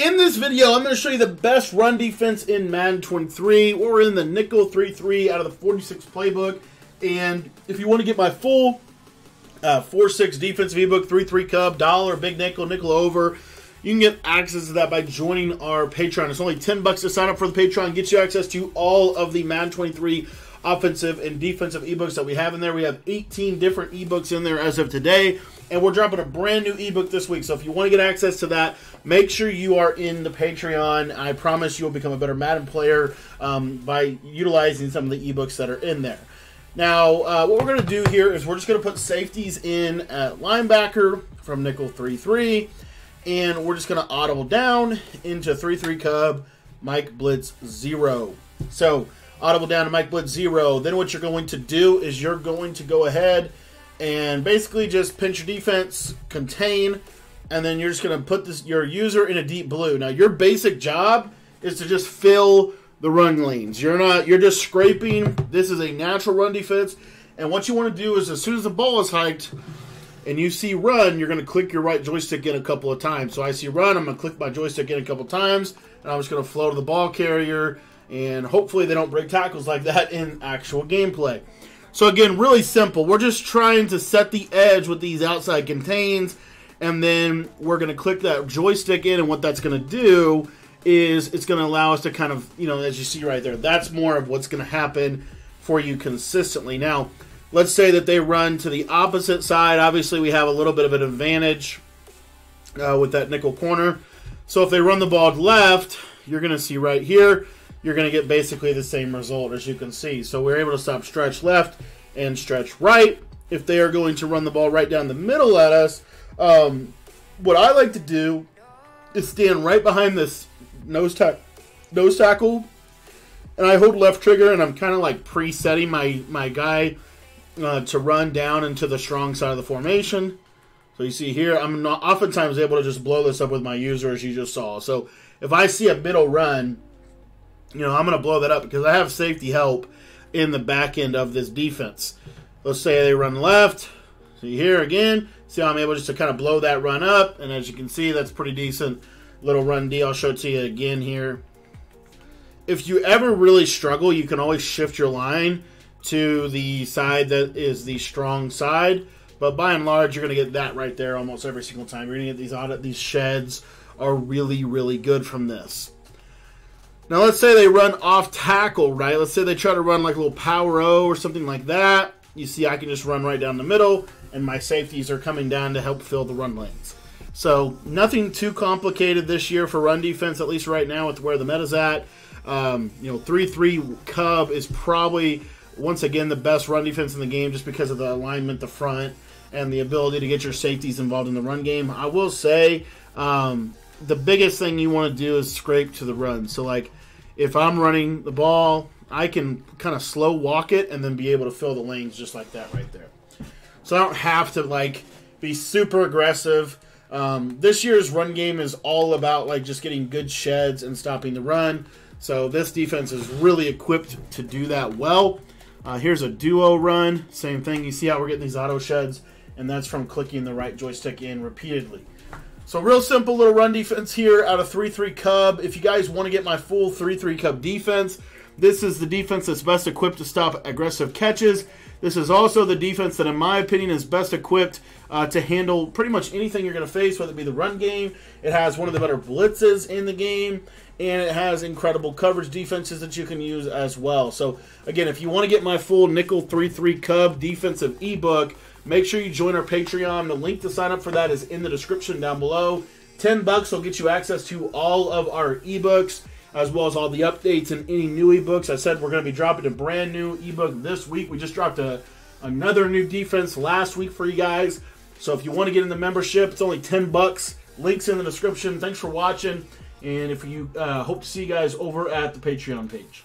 in this video, I'm going to show you the best run defense in Madden 23. We're in the nickel 3-3 out of the 46 playbook. And if you want to get my full uh, 4-6 defensive ebook, 3-3 cub, dollar, big nickel, nickel over, you can get access to that by joining our Patreon. It's only 10 bucks to sign up for the Patreon. Gets you access to all of the Madden 23 offensive and defensive ebooks that we have in there. We have 18 different ebooks in there as of today, and we're dropping a brand new ebook this week. So if you want to get access to that, make sure you are in the Patreon. I promise you will become a better Madden player um, by utilizing some of the ebooks that are in there. Now, uh, what we're going to do here is we're just going to put safeties in at linebacker from nickel 3 3, and we're just going to audible down into 3 3 cub, Mike Blitz 0. So, audible down to Mike Blitz 0. Then, what you're going to do is you're going to go ahead and basically just pinch your defense, contain, and then you're just going to put this your user in a deep blue. Now, your basic job is to just fill the run lanes. You're not you're just scraping. This is a natural run defense. And what you want to do is as soon as the ball is hiked and you see run, you're going to click your right joystick in a couple of times. So I see run, I'm going to click my joystick in a couple of times, and I'm just going to flow to the ball carrier, and hopefully they don't break tackles like that in actual gameplay. So again, really simple. We're just trying to set the edge with these outside contains, and then we're going to click that joystick in, and what that's going to do is it's going to allow us to kind of, you know, as you see right there, that's more of what's going to happen for you consistently. Now, let's say that they run to the opposite side. Obviously, we have a little bit of an advantage uh, with that nickel corner. So if they run the ball left, you're going to see right here, you're going to get basically the same result as you can see. So we're able to stop stretch left and stretch right. If they are going to run the ball right down the middle at us, um, what I like to do is stand right behind this nose, ta- nose tackle, and I hold left trigger, and I'm kind of like presetting my my guy uh, to run down into the strong side of the formation. So you see here, I'm not oftentimes able to just blow this up with my user, as you just saw. So if I see a middle run, you know, I'm going to blow that up because I have safety help in the back end of this defense. Let's say they run left. See here again, see how I'm able just to kind of blow that run up, and as you can see, that's pretty decent little run D. I'll show it to you again here. If you ever really struggle, you can always shift your line to the side that is the strong side. But by and large, you're going to get that right there almost every single time. You're going to get these these sheds are really really good from this. Now let's say they run off tackle, right? Let's say they try to run like a little power O or something like that. You see, I can just run right down the middle, and my safeties are coming down to help fill the run lanes. So nothing too complicated this year for run defense, at least right now with where the meta's at. Um, you know, three three Cub is probably once again the best run defense in the game just because of the alignment, the front, and the ability to get your safeties involved in the run game. I will say um, the biggest thing you want to do is scrape to the run. So like if I'm running the ball, I can kind of slow walk it and then be able to fill the lanes just like that right there. So I don't have to like be super aggressive um, this year's run game is all about like just getting good sheds and stopping the run. So this defense is really equipped to do that well. Uh, here's a duo run, same thing. You see how we're getting these auto sheds, and that's from clicking the right joystick in repeatedly. So real simple little run defense here out of 3-3 Cub. If you guys want to get my full 3-3 Cub defense, this is the defense that's best equipped to stop aggressive catches. This is also the defense that, in my opinion, is best equipped uh, to handle pretty much anything you're going to face, whether it be the run game. It has one of the better blitzes in the game, and it has incredible coverage defenses that you can use as well. So, again, if you want to get my full Nickel 3 3 Cub defensive ebook, make sure you join our Patreon. The link to sign up for that is in the description down below. 10 bucks will get you access to all of our ebooks as well as all the updates and any new ebooks. I said we're going to be dropping a brand new ebook this week. We just dropped a another new defense last week for you guys. So if you want to get in the membership, it's only 10 bucks. Links in the description. Thanks for watching. And if you uh, hope to see you guys over at the Patreon page.